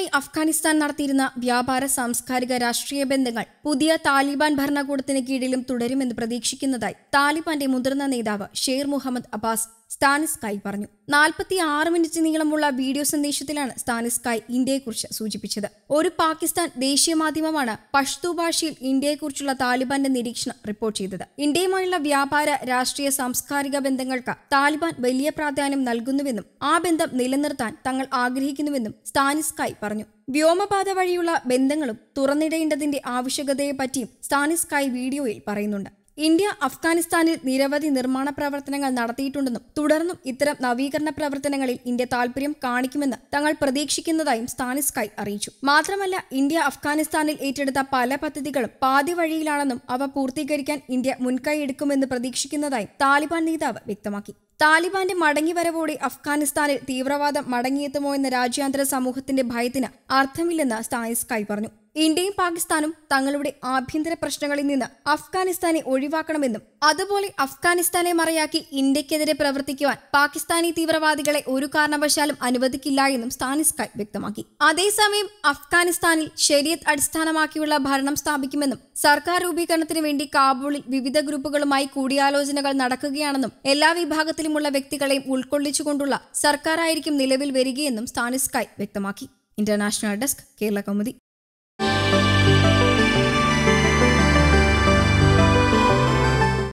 ഇന്ത്യയുമായി അഫ്ഗാനിസ്ഥാൻ നടത്തിയിരുന്ന വ്യാപാര സാംസ്കാരിക രാഷ്ട്രീയ ബന്ധങ്ങൾ പുതിയ താലിബാൻ ഭരണകൂടത്തിന് കീഴിലും തുടരുമെന്ന് പ്രതീക്ഷിക്കുന്നതായി താലിബാന്റെ മുതിർന്ന നേതാവ് ഷേർ മുഹമ്മദ് അബ്ബാസ് സ്റ്റാനിസ്കായ് പറഞ്ഞു. നാൽപ്പത്തി ആറ് മിനിറ്റ് നീളമുള്ള വീഡിയോ സന്ദേശത്തിലാണ് സ്റ്റാനിസ്കായ് ഇന്ത്യയെക്കുറിച്ച് സൂചിപ്പിച്ചത്. ഒരു പാകിസ്ഥാൻ ദേശീയ മാധ്യമമാണ് പഷ്തു ഭാഷയിൽ ഇന്ത്യയെക്കുറിച്ചുള്ള താലിബാന്റെ നിരീക്ഷണം റിപ്പോർട്ട് ചെയ്തത്. ഇന്ത്യയുമായുള്ള വ്യാപാര രാഷ്ട്രീയ സാംസ്കാരിക ബന്ധങ്ങൾക്ക് താലിബാൻ വലിയ പ്രാധാന്യം നൽകുന്നുവെന്നും ആ ബന്ധം നിലനിർത്താൻ തങ്ങൾ ആഗ്രഹിക്കുന്നുവെന്നും സ്റ്റാനിസ്കായ് പറഞ്ഞു. വ്യോമപാത വഴിയുള്ള ബന്ധങ്ങളും തുറന്നിടേണ്ടതിന്റെ ആവശ്യകതയെപ്പറ്റിയും സ്റ്റാനിസ്കായ് വീഡിയോയിൽ പറയുന്നുണ്ട്. ഇന്ത്യ അഫ്ഗാനിസ്ഥാനിൽ നിരവധി നിർമ്മാണ പ്രവർത്തനങ്ങൾ നടത്തിയിട്ടുണ്ടെന്നും തുടർന്നും ഇത്തരം നവീകരണ പ്രവർത്തനങ്ങളിൽ ഇന്ത്യ താൽപര്യം കാണിക്കുമെന്ന് തങ്ങൾ പ്രതീക്ഷിക്കുന്നതായും സ്റ്റാനിസ്കായ് അറിയിച്ചു. മാത്രമല്ല ഇന്ത്യ അഫ്ഗാനിസ്ഥാനിൽ ഏറ്റെടുത്ത പല പദ്ധതികളും പാതി വഴിയിലാണെന്നും അവ പൂർത്തീകരിക്കാൻ ഇന്ത്യ മുൻകൈയെടുക്കുമെന്ന് പ്രതീക്ഷിക്കുന്നതായും താലിബാൻ നേതാവ് വ്യക്തമാക്കി. താലിബാന്റെ മടങ്ങിവരവോടെ അഫ്ഗാനിസ്ഥാനിൽ തീവ്രവാദം മടങ്ങിയെത്തുമോ എന്ന രാജ്യാന്തര സമൂഹത്തിന്റെ ഭയത്തിന് അർത്ഥമില്ലെന്ന് സ്റ്റാനിസ്കായ് പറഞ്ഞു. ഇന്ത്യയും പാകിസ്ഥാനും തങ്ങളുടെ ആഭ്യന്തര പ്രശ്നങ്ങളിൽ നിന്ന് അഫ്ഗാനിസ്ഥാനെ ഒഴിവാക്കണമെന്നും അതുപോലെ അഫ്ഗാനിസ്ഥാനെ മറയാക്കി ഇന്ത്യക്കെതിരെ പ്രവർത്തിക്കുവാൻ പാകിസ്ഥാനി തീവ്രവാദികളെ ഒരു കാരണവശാലും അനുവദിക്കില്ല എന്നും സ്റ്റാനിസ്കായ് വ്യക്തമാക്കി. അതേസമയം അഫ്ഗാനിസ്ഥാനിൽ ശരിയത്ത് അടിസ്ഥാനമാക്കിയുള്ള ഭരണം സ്ഥാപിക്കുമെന്നും സർക്കാർ രൂപീകരണത്തിന് വേണ്ടി കാബൂളിൽ വിവിധ ഗ്രൂപ്പുകളുമായി കൂടിയാലോചനകൾ നടക്കുകയാണെന്നും എല്ലാ വിഭാഗത്തിലുമുള്ള വ്യക്തികളെയും ഉൾക്കൊള്ളിച്ചുകൊണ്ടുള്ള സർക്കാരായിരിക്കും നിലവിൽ വരികയെന്നും സ്റ്റാനിസ്കായ് വ്യക്തമാക്കി. International desk Kerala Kaumudi.